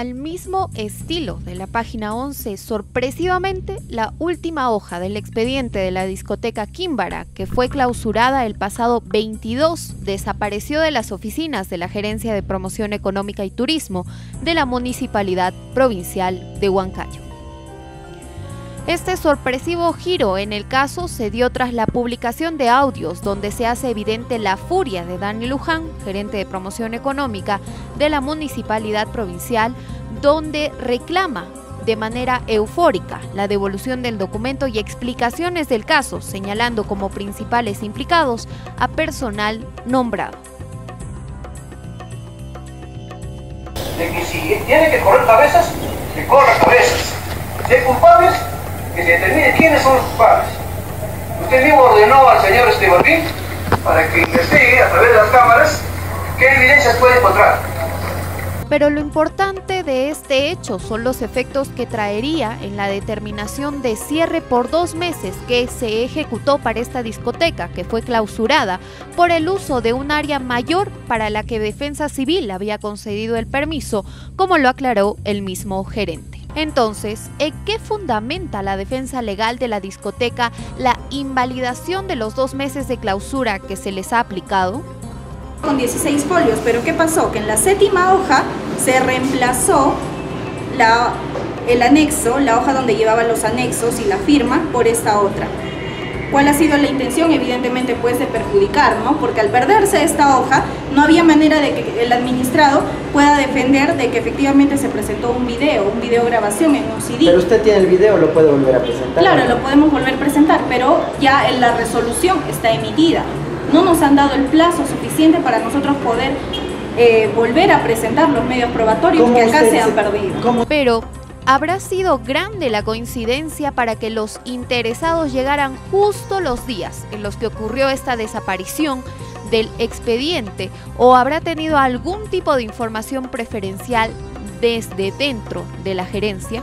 Al mismo estilo de la página 11, sorpresivamente, la última hoja del expediente de la discoteca Kimbara, que fue clausurada el pasado 22, desapareció de las oficinas de la Gerencia de Promoción Económica y Turismo de la Municipalidad Provincial de Huancayo. Este sorpresivo giro en el caso se dio tras la publicación de audios donde se hace evidente la furia de Dani Luján, gerente de promoción económica de la municipalidad provincial, donde reclama de manera eufórica la devolución del documento y explicaciones del caso, señalando como principales implicados a personal nombrado. De que si tiene que correr cabezas, que corra cabezas. Determine quiénes son los culpables. Usted mismo ordenó al señor Estebatín para que investigue a través de las cámaras qué evidencias puede encontrar. Pero lo importante de este hecho son los efectos que traería en la determinación de cierre por dos meses que se ejecutó para esta discoteca, que fue clausurada por el uso de un área mayor para la que Defensa Civil había concedido el permiso, como lo aclaró el mismo gerente. Entonces, ¿en qué fundamenta la defensa legal de la discoteca la invalidación de los dos meses de clausura que se les ha aplicado? Con 16 folios, pero ¿qué pasó? Que en la séptima hoja se reemplazó el anexo, la hoja donde llevaba los anexos y la firma, por esta otra. ¿Cuál ha sido la intención? Evidentemente pues de perjudicar, ¿no? Porque al perderse esta hoja no había manera de que el administrado pueda defender de que efectivamente se presentó un video, un video grabación en un CD. Pero usted tiene el video, lo puede volver a presentar. Claro, lo podemos volver a presentar, pero ya en la resolución está emitida. No nos han dado el plazo suficiente para nosotros poder eh, volver a presentar los medios probatorios que acá se han perdido. Pero Habrá sido grande la coincidencia para que los interesados llegaran justo los días en los que ocurrió esta desaparición del expediente o habrá tenido algún tipo de información preferencial desde dentro de la gerencia.